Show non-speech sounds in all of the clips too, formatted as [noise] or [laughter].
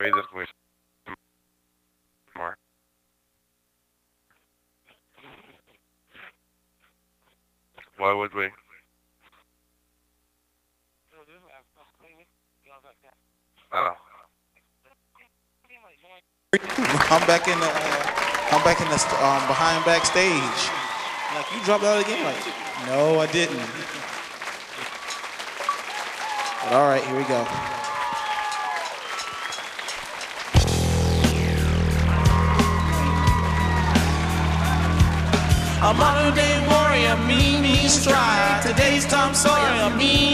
Raise this voice more. Why would we? Oh. I'm back in the uh, I'm back in the um, behind backstage. Like you dropped out again? Like, no, I didn't. But all right, here we go. A modern day warrior, mean, mean stride. Today's Tom Sawyer, mean,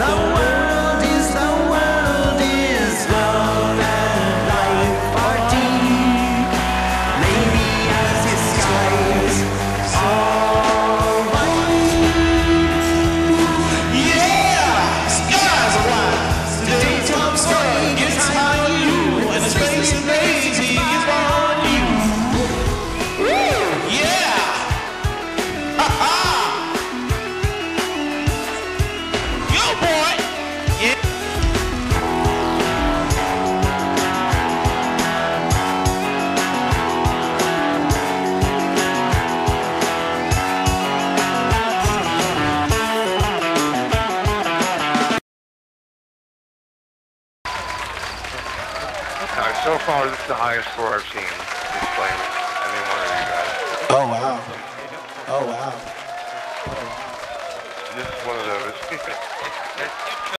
The so far this is the highest score I've seen. Disclaimer. Any one of you guys. Oh wow. Oh wow. This is one of those. [laughs]